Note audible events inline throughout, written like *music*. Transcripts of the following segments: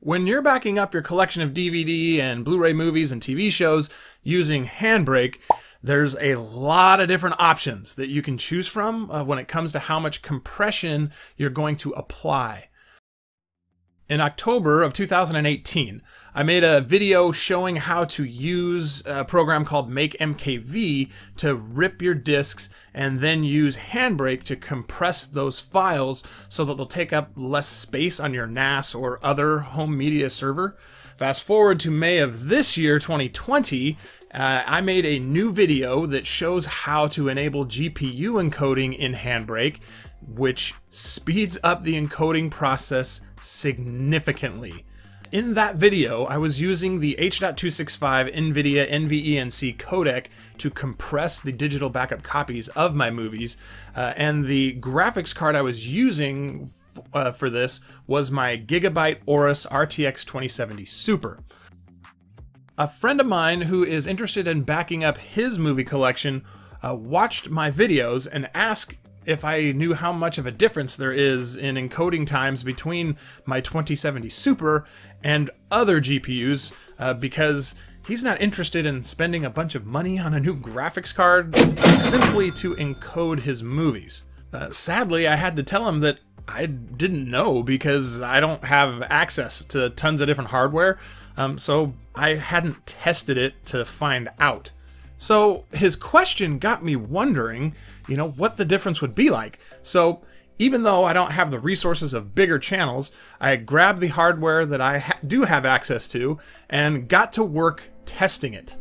When you're backing up your collection of DVD and Blu-ray movies and TV shows using Handbrake, there's a lot of different options that you can choose from uh, when it comes to how much compression you're going to apply. In October of 2018, I made a video showing how to use a program called Make MKV to rip your discs and then use Handbrake to compress those files so that they'll take up less space on your NAS or other home media server. Fast forward to May of this year, 2020, uh, I made a new video that shows how to enable GPU encoding in Handbrake which speeds up the encoding process significantly. In that video, I was using the H.265 NVIDIA NVENC codec to compress the digital backup copies of my movies, uh, and the graphics card I was using uh, for this was my Gigabyte Aorus RTX 2070 Super. A friend of mine who is interested in backing up his movie collection uh, watched my videos and asked if I knew how much of a difference there is in encoding times between my 2070 Super and other GPUs, uh, because he's not interested in spending a bunch of money on a new graphics card simply to encode his movies. Uh, sadly, I had to tell him that I didn't know because I don't have access to tons of different hardware, um, so I hadn't tested it to find out. So his question got me wondering, you know, what the difference would be like. So even though I don't have the resources of bigger channels, I grabbed the hardware that I ha do have access to and got to work testing it.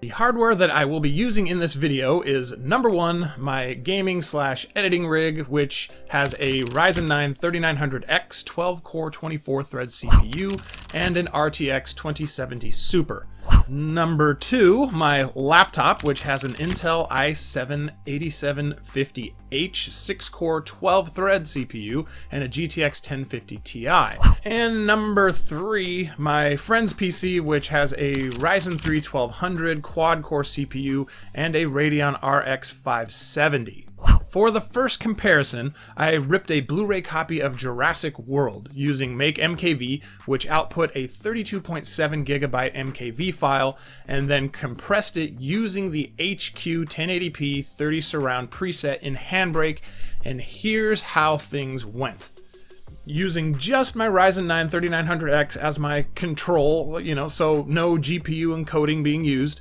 The hardware that I will be using in this video is number one, my gaming slash editing rig, which has a Ryzen 9 3900X 12 core 24 thread CPU and an RTX 2070 Super. Number two, my laptop, which has an Intel i7-8750H 6-core 12-thread CPU and a GTX 1050 Ti. And number three, my friend's PC, which has a Ryzen 3 1200 quad-core CPU and a Radeon RX 570. For the first comparison, I ripped a Blu-ray copy of Jurassic World using Make MKV, which output a 32.7 gigabyte MKV file, and then compressed it using the HQ 1080p 30 surround preset in Handbrake, and here's how things went. Using just my Ryzen 9 3900X as my control, you know, so no GPU encoding being used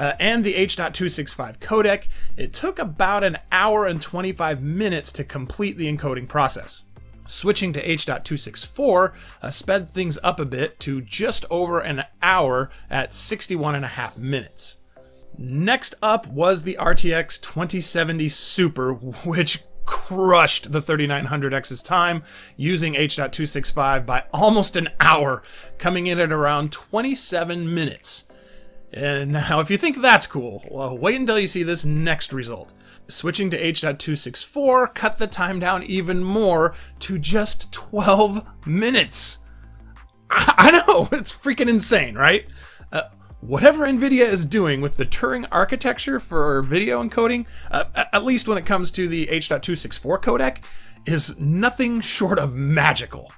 uh, and the H.265 codec, it took about an hour and 25 minutes to complete the encoding process. Switching to H.264 uh, sped things up a bit to just over an hour at 61 and a half minutes. Next up was the RTX 2070 Super, *laughs* which crushed the 3900X's time using H.265 by almost an hour, coming in at around 27 minutes. And now, if you think that's cool, well, wait until you see this next result. Switching to H.264 cut the time down even more to just 12 minutes. I, know, *laughs* it's freaking insane, right? Uh, whatever NVIDIA is doing with the Turing architecture for video encoding, uh, at least when it comes to the H.264 codec, is nothing short of magical.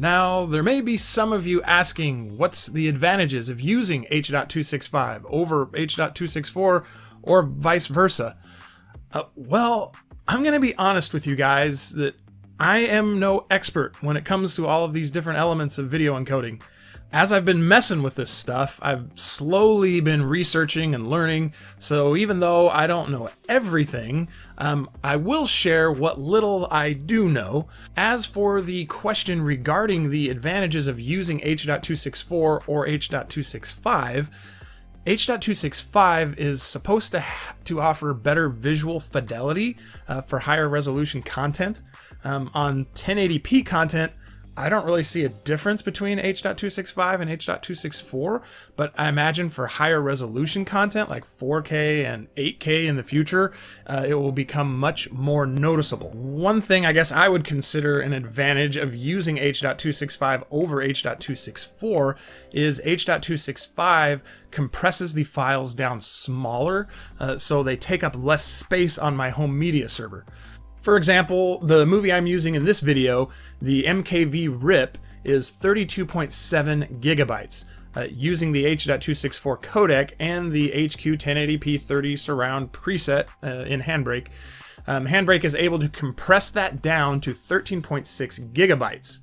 Now, there may be some of you asking what's the advantages of using H.265 over H.264 or vice versa. Uh, well, I'm going to be honest with you guys that I am no expert when it comes to all of these different elements of video encoding as I've been messing with this stuff, I've slowly been researching and learning, so even though I don't know everything, um, I will share what little I do know. As for the question regarding the advantages of using H.264 or H.265, H.265 is supposed to, to offer better visual fidelity uh, for higher resolution content. Um, on 1080p content, I don't really see a difference between H.265 and H.264, but I imagine for higher resolution content like 4K and 8K in the future, uh, it will become much more noticeable. One thing I guess I would consider an advantage of using H.265 over H.264 is H.265 compresses the files down smaller, uh, so they take up less space on my home media server. For example, the movie I'm using in this video, the MKV RIP, is 32.7 gigabytes. Uh, using the H.264 codec and the HQ 1080p 30 surround preset uh, in Handbrake, um, Handbrake is able to compress that down to 13.6 gigabytes.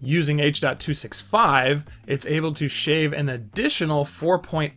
Using H.265, it's able to shave an additional 4.84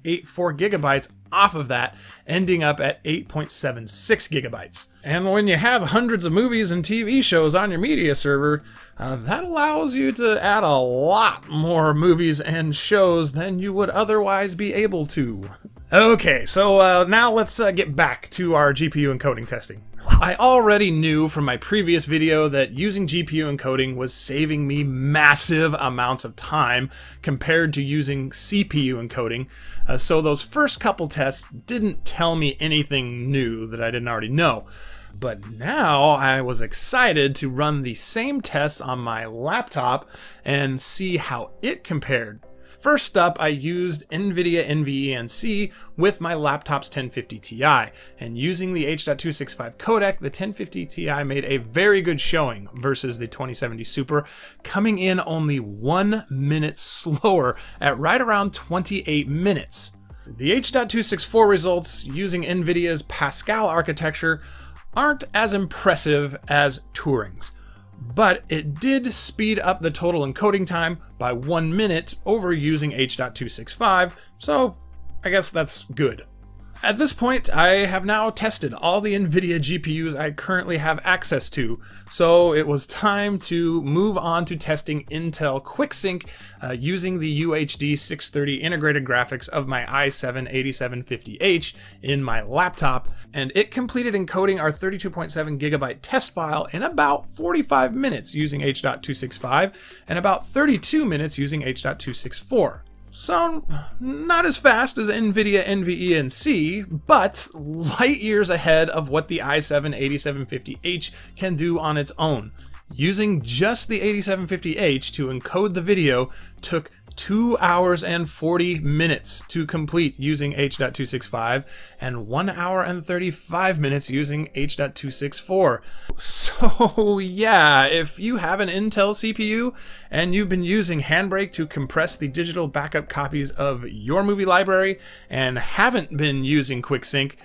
gigabytes off of that, ending up at 8.76 gigabytes. And when you have hundreds of movies and TV shows on your media server, uh, that allows you to add a lot more movies and shows than you would otherwise be able to. Okay, so uh, now let's uh, get back to our GPU encoding testing. I already knew from my previous video that using GPU encoding was saving me massive amounts of time compared to using CPU encoding, uh, so those first couple tests didn't tell me anything new that I didn't already know. But now I was excited to run the same tests on my laptop and see how it compared. First up, I used NVIDIA NVENC with my laptop's 1050 Ti, and using the H.265 codec, the 1050 Ti made a very good showing versus the 2070 Super, coming in only one minute slower at right around 28 minutes. The H.264 results using NVIDIA's Pascal architecture aren't as impressive as Turing's but it did speed up the total encoding time by one minute over using H.265, so I guess that's good. At this point, I have now tested all the NVIDIA GPUs I currently have access to, so it was time to move on to testing Intel QuickSync uh, using the UHD 630 integrated graphics of my i7-8750H in my laptop, and it completed encoding our 32.7 gigabyte test file in about 45 minutes using H.265 and about 32 minutes using H.264. So, not as fast as NVIDIA NVENC, but light years ahead of what the i7-8750H can do on its own. Using just the 8750H to encode the video took 2 hours and 40 minutes to complete using H.265 and 1 hour and 35 minutes using H.264. *laughs* So yeah, if you have an Intel CPU and you've been using Handbrake to compress the digital backup copies of your movie library and haven't been using QuickSync,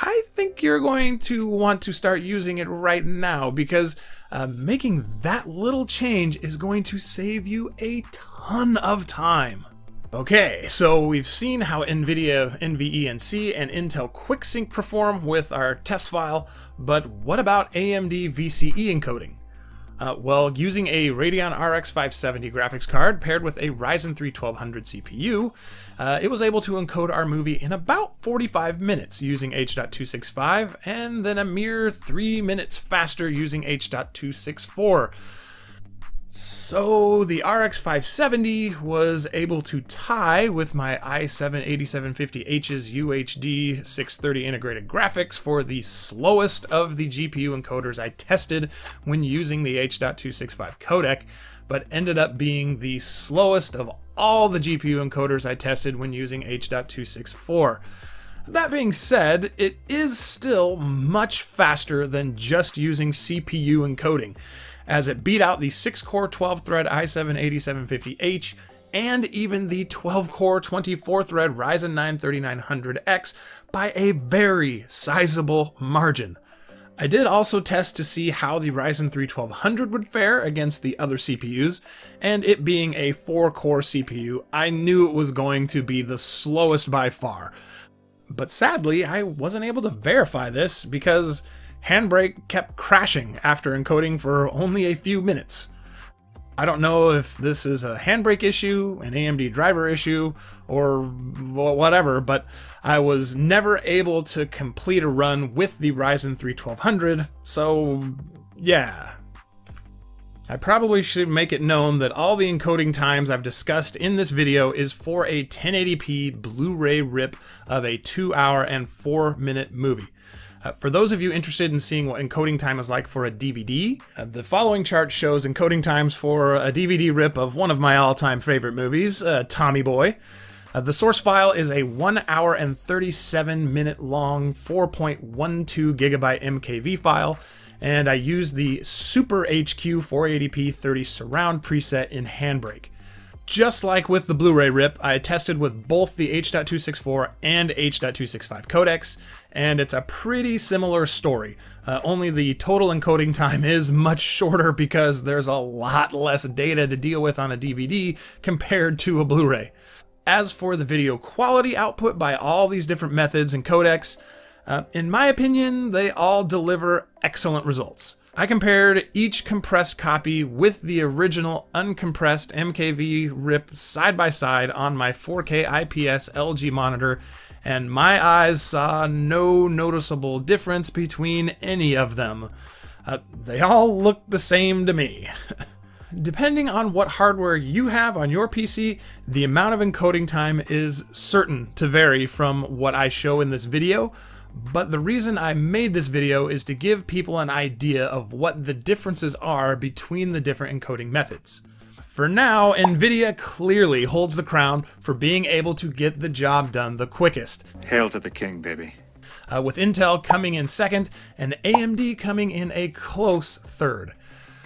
I think you're going to want to start using it right now because uh, making that little change is going to save you a ton of time. Okay, so we've seen how NVIDIA NVENC and Intel QuickSync perform with our test file, but what about AMD VCE encoding? Uh, well, using a Radeon RX 570 graphics card paired with a Ryzen 3 1200 CPU, uh, it was able to encode our movie in about 45 minutes using H.265, and then a mere 3 minutes faster using H.264. So the RX 570 was able to tie with my i7-8750H's UHD 630 integrated graphics for the slowest of the GPU encoders I tested when using the H.265 codec, but ended up being the slowest of all the GPU encoders I tested when using H.264. That being said, it is still much faster than just using CPU encoding as it beat out the 6-core 12-thread i7-8750H and even the 12-core 24-thread Ryzen 9 3900X by a very sizable margin. I did also test to see how the Ryzen 3 1200 would fare against the other CPUs, and it being a 4-core CPU, I knew it was going to be the slowest by far. But sadly, I wasn't able to verify this because Handbrake kept crashing after encoding for only a few minutes. I don't know if this is a Handbrake issue, an AMD driver issue, or whatever, but I was never able to complete a run with the Ryzen 3 1200, so yeah. I probably should make it known that all the encoding times I've discussed in this video is for a 1080p Blu-ray rip of a 2 hour and 4 minute movie. Uh, for those of you interested in seeing what encoding time is like for a DVD, uh, the following chart shows encoding times for a DVD rip of one of my all-time favorite movies, uh, Tommy Boy. Uh, the source file is a 1 hour and 37 minute long 4.12 gigabyte MKV file, and I used the Super HQ 480p 30 surround preset in Handbrake. Just like with the Blu-ray rip, I tested with both the H.264 and H.265 codecs, and it's a pretty similar story. Uh, only the total encoding time is much shorter because there's a lot less data to deal with on a DVD compared to a Blu-ray. As for the video quality output by all these different methods and codecs, uh, in my opinion, they all deliver excellent results. I compared each compressed copy with the original uncompressed MKV rip side by side on my 4K IPS LG monitor, and my eyes saw no noticeable difference between any of them. Uh, they all look the same to me. *laughs* Depending on what hardware you have on your PC, the amount of encoding time is certain to vary from what I show in this video, but the reason I made this video is to give people an idea of what the differences are between the different encoding methods. For now, NVIDIA clearly holds the crown for being able to get the job done the quickest. Hail to the king, baby. Uh, with Intel coming in second and AMD coming in a close third.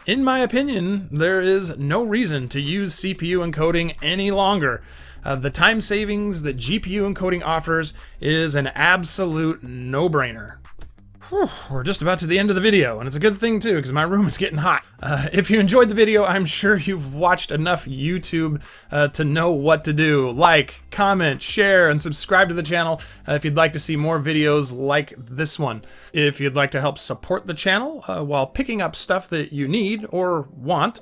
In my opinion, there is no reason to use CPU encoding any longer. Uh, the time savings that GPU encoding offers is an absolute no-brainer. We're just about to the end of the video, and it's a good thing too, because my room is getting hot. Uh, *laughs* if you enjoyed the video, I'm sure you've watched enough YouTube uh, to know what to do. Like, comment, share, and subscribe to the channel uh, if you'd like to see more videos like this one. If you'd like to help support the channel uh, while picking up stuff that you need or want,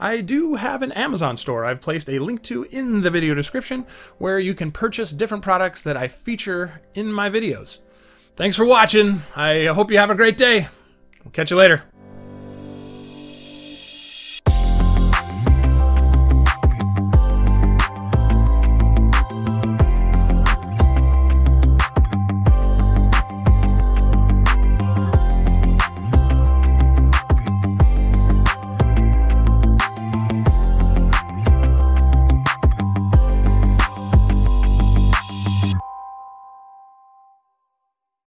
I do have an Amazon store I've placed a link to in the video description where you can purchase different products that I feature in my videos. Thanks for watching. I hope you have a great day. We'll catch you later.